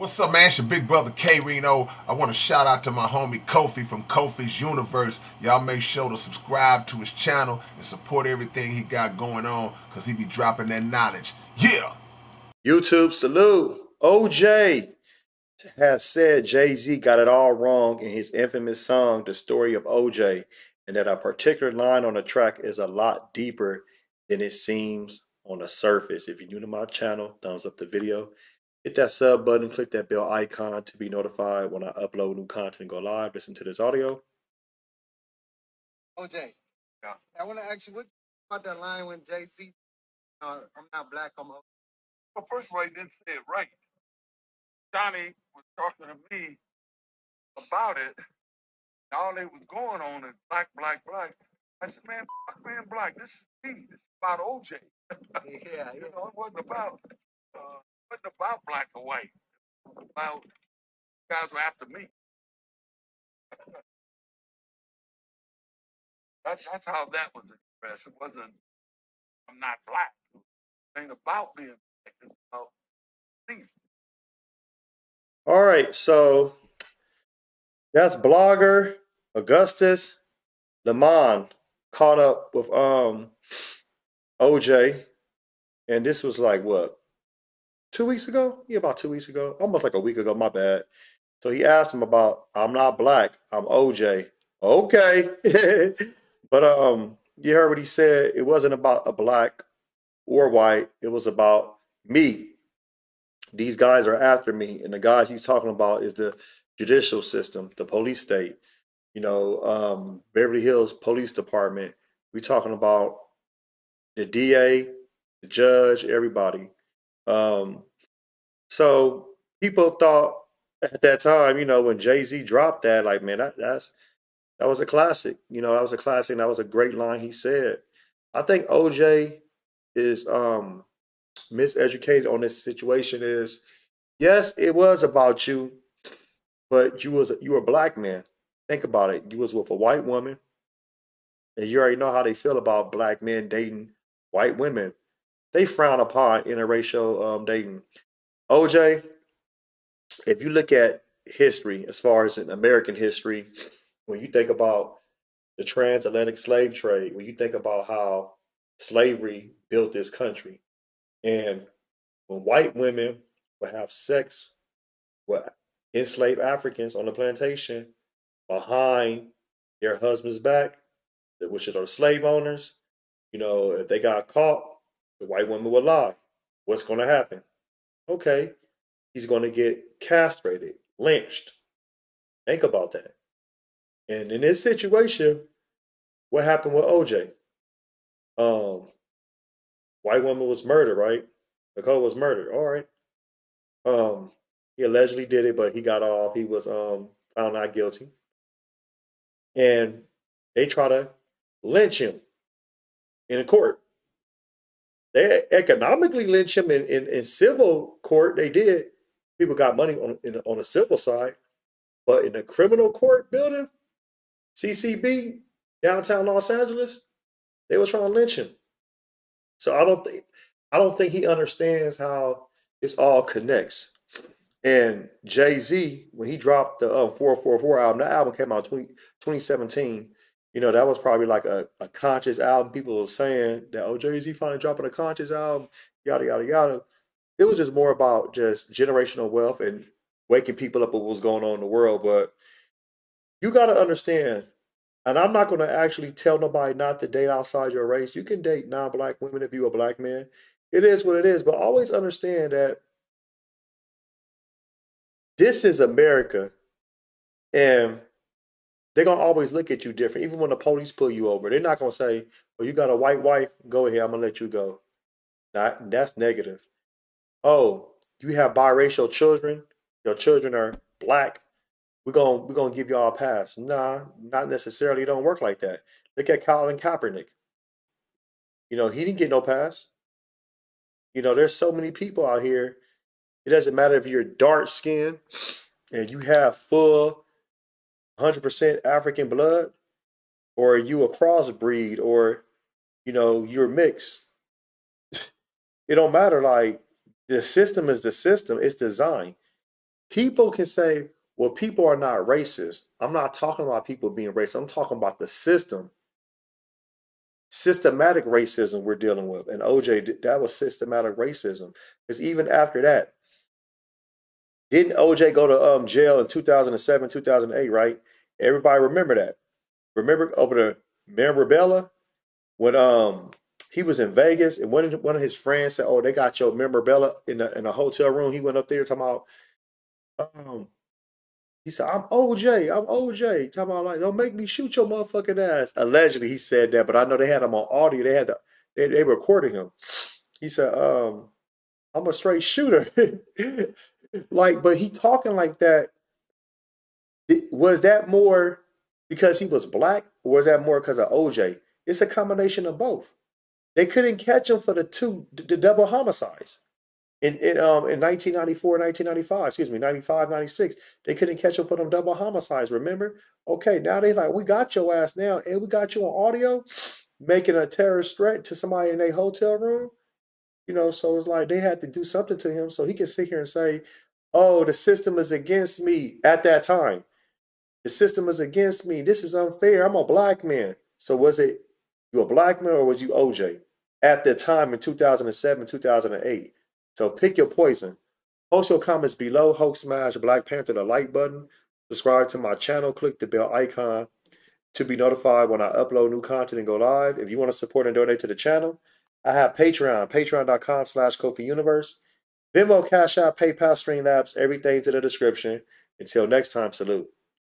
What's up, man? It's your big brother K Reno. I want to shout out to my homie Kofi from Kofi's Universe. Y'all make sure to subscribe to his channel and support everything he got going on because he be dropping that knowledge. Yeah. YouTube salute. OJ has said Jay Z got it all wrong in his infamous song, The Story of OJ, and that a particular line on the track is a lot deeper than it seems on the surface. If you're new to my channel, thumbs up the video. Hit that sub button, click that bell icon to be notified when I upload new content and go live. Listen to this audio. OJ, Yeah. I want to ask you what about that line when Jay Z, uh, "I'm not black, I'm a Well, first of all, he didn't say it right. Johnny was talking to me about it. And all they was going on is black, black, black. I said, man, fuck man, black. This is me. This is about OJ. yeah, You yeah. know, it wasn't about uh, it wasn't about black or white. About guys were after me. That's that's how that was expressed. It wasn't I'm not black. It ain't about being black. It's about me. All right, so that's blogger Augustus Lemon caught up with um OJ, and this was like what two weeks ago? Yeah, about two weeks ago, almost like a week ago. My bad. So he asked him about I'm not black, I'm OJ. Okay, but um, you heard what he said. It wasn't about a black or white. It was about me these guys are after me and the guys he's talking about is the judicial system the police state you know um, beverly hills police department we talking about the da the judge everybody um, so people thought at that time you know when jay-z dropped that like man that, that's that was a classic you know that was a classic that was a great line he said. I think oj is um miseducated on this situation is yes it was about you but you was you were a black man. Think about it. You was with a white woman and you already know how they feel about black men dating white women they frown upon interracial um, dating. Oj if you look at history as far as in american history when you think about the transatlantic slave trade when you think about how slavery built this country and when white women would have sex with enslaved Africans on the plantation behind their husband's back, which are the slave owners, you know, if they got caught, the white woman would lie. What's going to happen? Okay, he's going to get castrated, lynched. Think about that. And in this situation, what happened with OJ? Um, white woman was murdered, right? Nicole was murdered. All right. Um, he allegedly did it, but he got off. He was um found not guilty. And they try to lynch him in a court. They economically lynch him in, in, in civil court. They did. People got money on in, on the civil side, but in the criminal court building, CCB downtown Los Angeles, they was trying to lynch him. So I don't think I don't think he understands how this all connects. And Jay Z, when he dropped the um, 4:44 album, that album came out 20, 2017. You know, that was probably like a, a conscious album. People were saying that, oh, Jay Z finally dropping a conscious album, yada, yada, yada. It was just more about just generational wealth and waking people up with what's going on in the world. But you got to understand, and I'm not going to actually tell nobody not to date outside your race. You can date non black women if you're a black man. It is what it is. But always understand that this is America. And they're going to always look at you different. Even when the police pull you over, they're not going to say, well, you got a white wife? Go ahead. I'm to let you go. Not, that's negative. Oh, you have biracial children? Your children are black? we're gonna we're gonna give y'all a pass. Nah, not necessarily. It don't work like that. Look at Colin Kaepernick. You know, he didn't get no pass. You know, there's so many people out here. It doesn't matter if you're dark skinned and you have full 100% African blood, or are you a crossbreed, or you know you're mixed. It don't matter. Like the system is the system. It's designed. people can say, well, people are not racist. I'm not talking about people being racist. I'm talking about the system. Systematic racism we're dealing with. And OJ, that was systematic racism. Because even after that, didn't OJ go to um, jail in 2007, 2008, right? Everybody remember that. Remember over the memorabilia when um he was in Vegas and one of, one of his friends said, "Oh, they got your memorabilia in a in a hotel room." He went up there talking about um he said, I'm OJ, I'm OJ. Talking about like, don't make me shoot your motherfucking ass. Allegedly, he said that, but I know they had him on audio. They had the they, they recorded him. He said, um, I'm a straight shooter. like, but he talking like that. Was that more because he was black, or was that more because of OJ? It's a combination of both. They couldn't catch him for the two the double homicides in, in um in 1994 1995 excuse me 95 96 they couldn't catch him for them double homicides remember okay now they like we got your ass now and we got you on audio making a terrorist threat to somebody in a hotel room you know so it's like they had to do something to him so he can sit here and say oh the system is against me at that time the system is against me this is unfair i'm a black man so was it you a black man or was you oj at the time in 2007 2008 so pick your poison. Post your comments below. Hulk smash Black Panther the like button. Subscribe to my channel. Click the bell icon to be notified when I upload new content and go live. If you want to support and donate to the channel, I have Patreon, patreon.com slash Kofi Universe. Venmo, Cash App, PayPal, Streamlabs, everything's in the description. Until next time, salute.